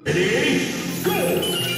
Ready, go!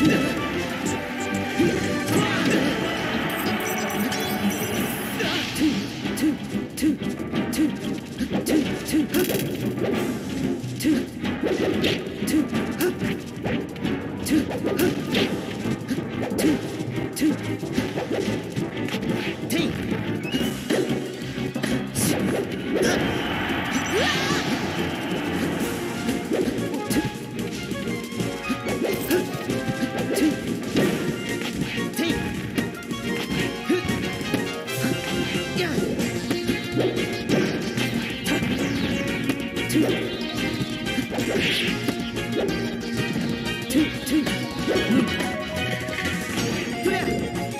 Yeah!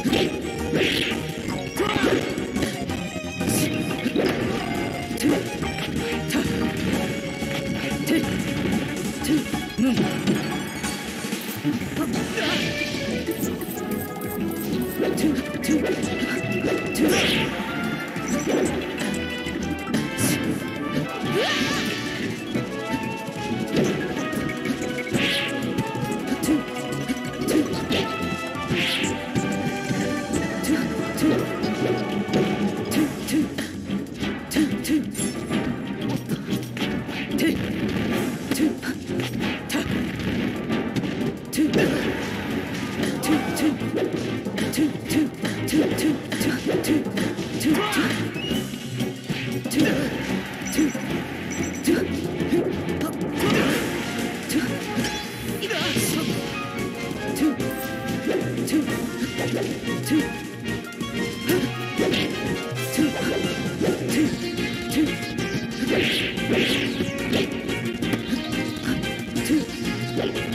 Hey! Bye.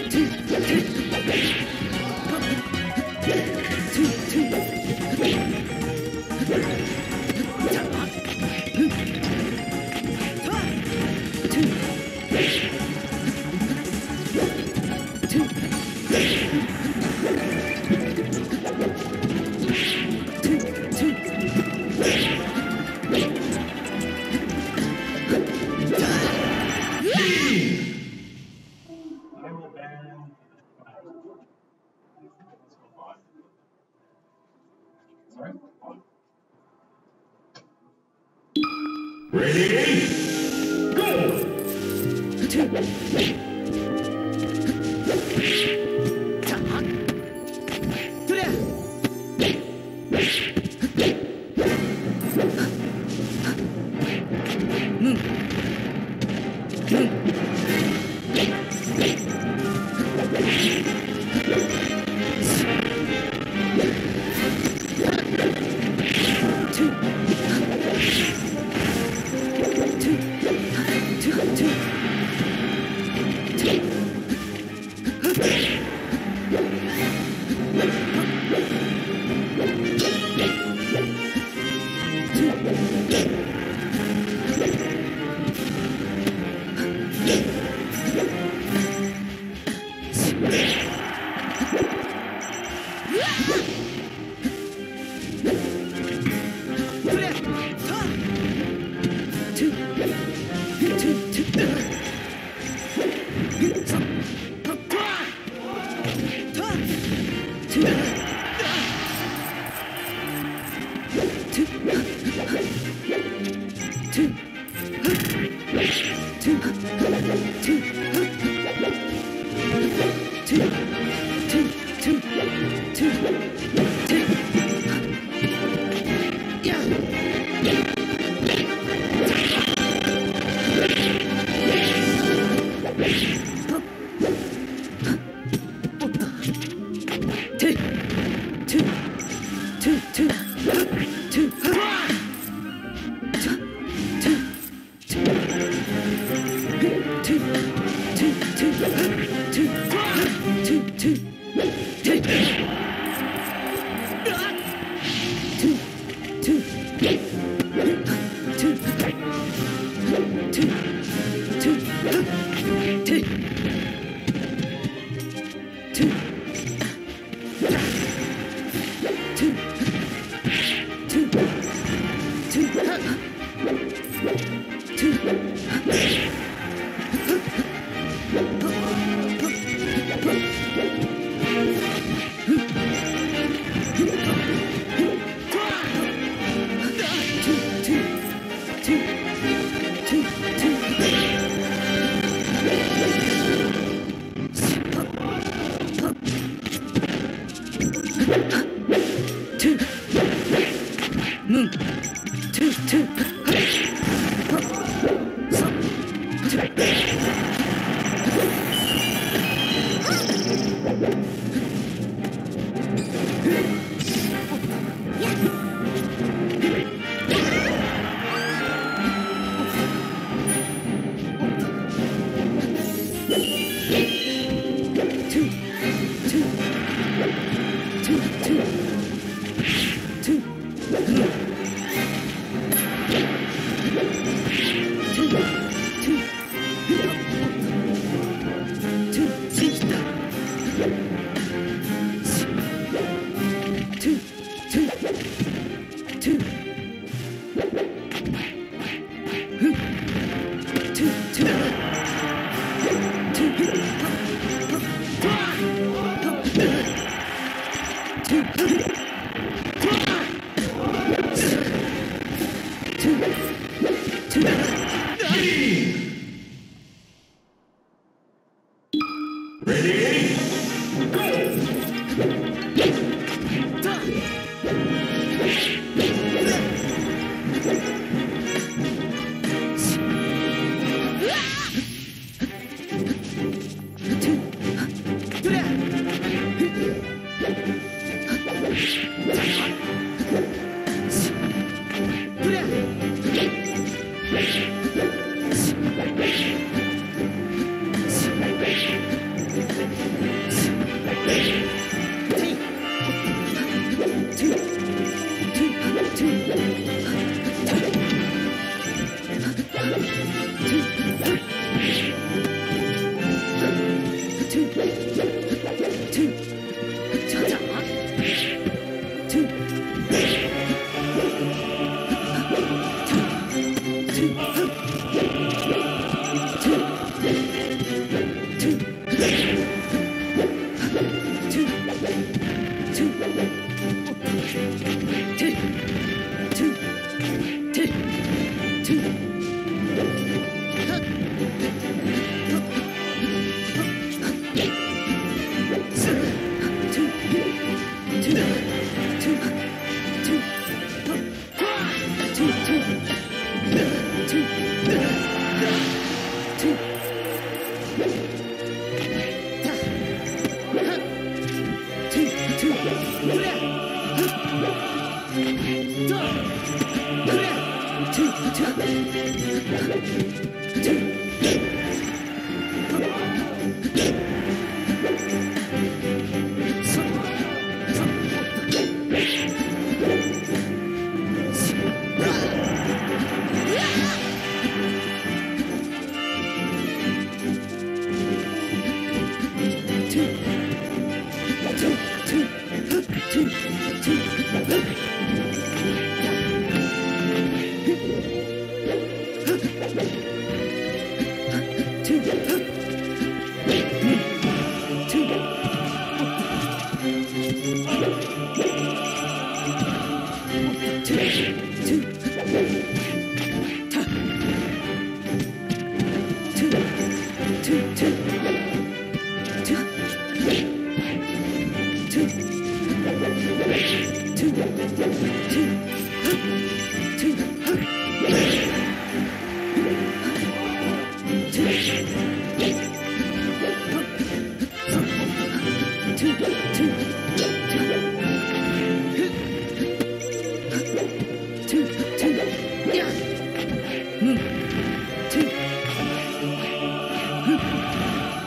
Two. too. Daddy! two. Two.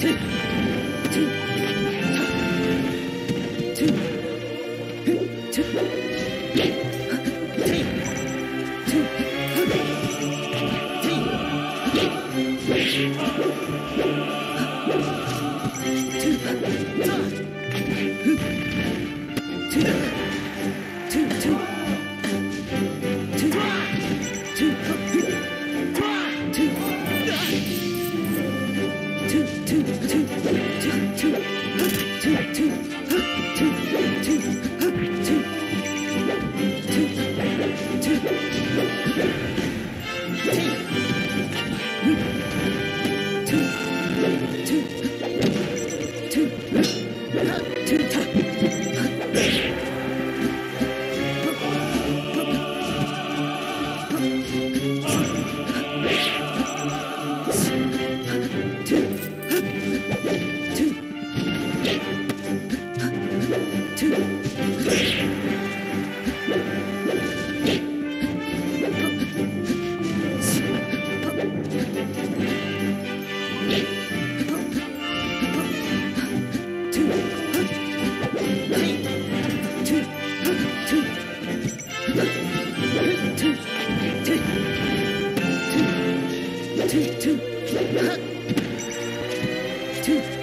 Two. two. two, two, two.